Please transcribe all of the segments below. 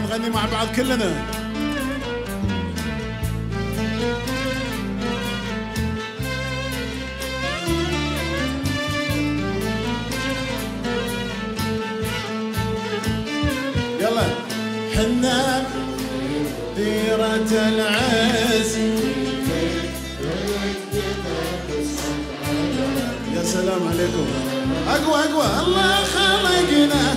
نغني مع بعض كلنا. يلا. حنا ديرة العز. يا سلام عليكم. أقوى أقوى. الله خلقنا.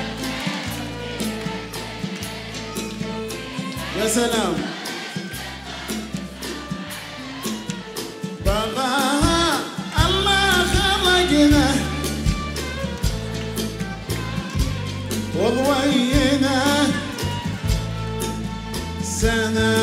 يا سلام. بابا الله خلقنا. وضوينا. سنة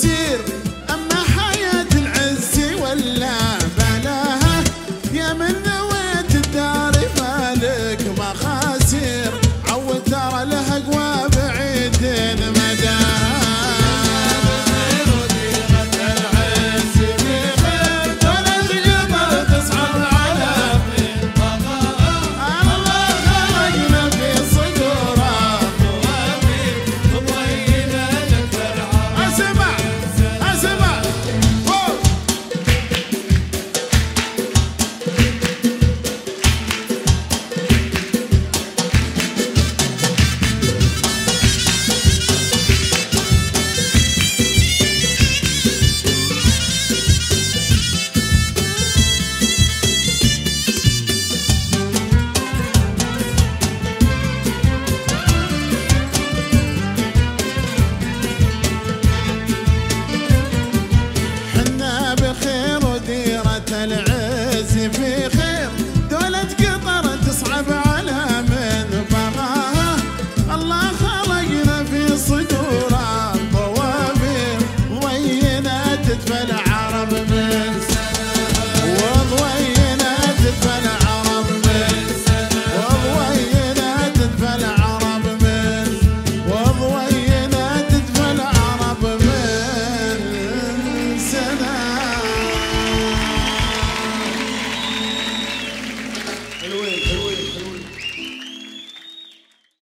ser